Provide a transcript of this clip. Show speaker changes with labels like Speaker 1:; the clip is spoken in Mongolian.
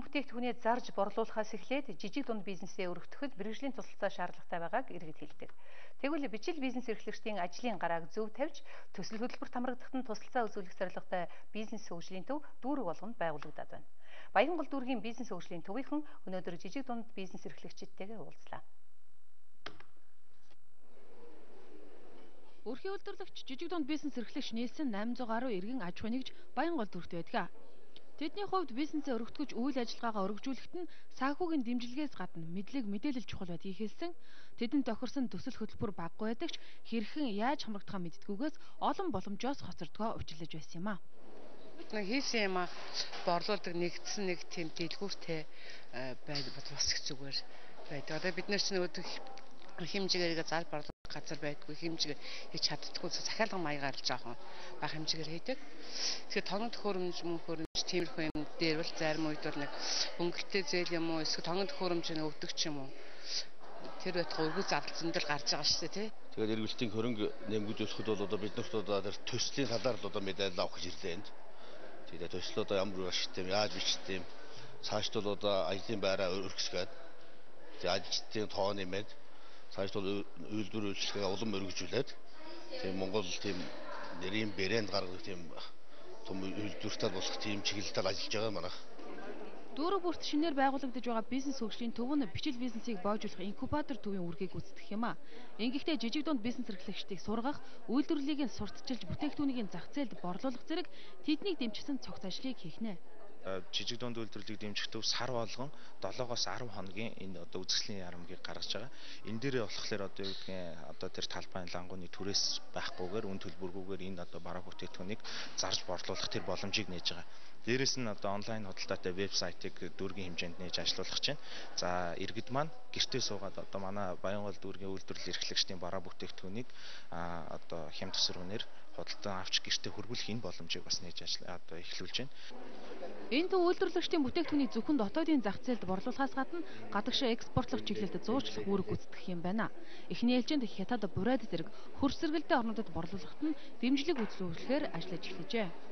Speaker 1: хийсэн бүтээгдэхүүнээ зарж борлуулахаас эхлээд жижиг дунд бизнесээ өргөтгөхөд мэрэгжлийн тусалцаа шаардлагатай байгааг иргэд хэлдэг. Тэгвэл бичил бизнес эрхлэгчдийн ажлын гарааг зөв тавьж төсөл хөтөлбөрт хамрагдахад нь тусалцаа үзүүлэх зорилготой бизнес хөгжлийн төв дүүрэг болгонд байгуулагдаад байна. Баянгол дүүргийн бизнес хөгжлийн төвийнхэн өнөөдөр жижиг дунд бизнес эрхлэгчидтэйгээ уулзлаа. Өрхийн үйлдвэрлэгч жижиг дунд бизнес эрхлэгч нийлсэн 810 иргэн аж ахуй нэгж Баянгол дүрт байдаг. Тэдний хувьд бизнесээ өргөтгөж үйл ажиллагаагаа өргөжүүлэхэд нь санхүүгийн дэмжлэгээс гадна мэдлэг мэдээлэл чухал байдгийг хэлсэн. Тэдэнд тохирсон төсөл хөтөлбөр баггүй байдагч хэрхэн яаж хамрагдахаа мэддгүйгээс олон боломжоос хоцордгоо өвчлөж байсан юм а.
Speaker 2: Нэг хийсэн юм а борлуулдаг нэгдсэн нэг тийм дэлгүүртэй э, байд бас их зүгээр байдаг. Одоо бид нар чинь өөдөх хэмжээгээр зар борлуулах газар байдгүй хэмжээгээр хийж чаддггүй захиалган маягаар л жоохон бага хэмжээгээр хийдэг. Тэгэхээр тоног төхөөрөмж мөн хөрөмж тиймэрхүү юм дээр бол зарим үед бол нэг хөнгөлтэй зээл юм уу эсвэл тоног төхөөрөмж нэг өвдөг ч юм уу тэр байтга өргөз зардал зөндөл гарч байгаа шүү дээ тий.
Speaker 3: Тэгээд эргэлтийн хөрөнгө өсөхөд бол одоо бид нарт одоо тэр төслийн талаар л одоо мэдээлэл авах гэж ирлээ энд. Тэгээд төсөл одоо ямар ашигтай юм яаж бичтэй юм цаашд бол одоо ажлын байраа өргөсгээд тэгээд ажилчдын тоо нэмээд цаашд бол үйлдвэр үйлчлэгээ улам өргөжүүлээд тийм Монгол тийм нэрийн брэнд гаргах тийм том үйлдвэртэй болох тийм чиглэлээр ажиллаж байгаа манайх.
Speaker 1: Дүүрэг бүрт шинээр байгуулагдаж байгаа бизнес хөгжлийн төв нь бичил бизнесийг боожуулах инкубатор төвийн үргийг гүйцэтгэх юм а. Ингэхдээ жижиг дунд бизнес эрхлэгчдийг сургах, үйлдвэрлэлийг сурталчилж бүтээгдэхүүнийг зах зээлд борлуулах зэрэг тэднийг дэмжсэн цогц ажлыг хийх нэ
Speaker 4: жижиг дунд үйлдвэрлэлийг дэмжих төв сар болгон 7-оос 10 хоногийн энэ одоо үзэсгэлэн ярамгийг гаргаж байгаа. Энэ дээрээ болохоор одоо юу гэдгийг одоо тэр талбайн лангууны түрээс байхгүйгээр үн төлбөргүйгээр энэ одоо бараа бүтээтгүнийг зарж борлуулах тэр боломжийг нээж байгаа. Дээрээс нь одоо онлайн худалдаатай вебсайтыг дүүргийн хэмжээнд нээж ажилуулах чинь. За иргэд маань гэртээ суугаад одоо манай Баянгол дүүргийн үйлдвэрлэл эрхлэгчдийн бараа бүтээгдэхүүнийг а одоо хямд тесрүүнээр худалдан авч гэртээ хөрвүүлэх энэ боломжийг бас нээж ажил одоо эхлүүлж байна.
Speaker 1: Энэ төв үйлдвэрлэгчдийн бүтээгдэхүүний зөвхөн дотоодын зах зээлд борлуулахаас гадна гадагшаа экспортлох чиглэлд зуучлах үүрэг гүйцэтгэх юм байна. Эхний ээлжинд хятад бурайд зэрэг хөрсөргөлтэй орнуудад борлуулахад нь дэмжлэг үзүүлэхээр ажиллаж эхэлжээ.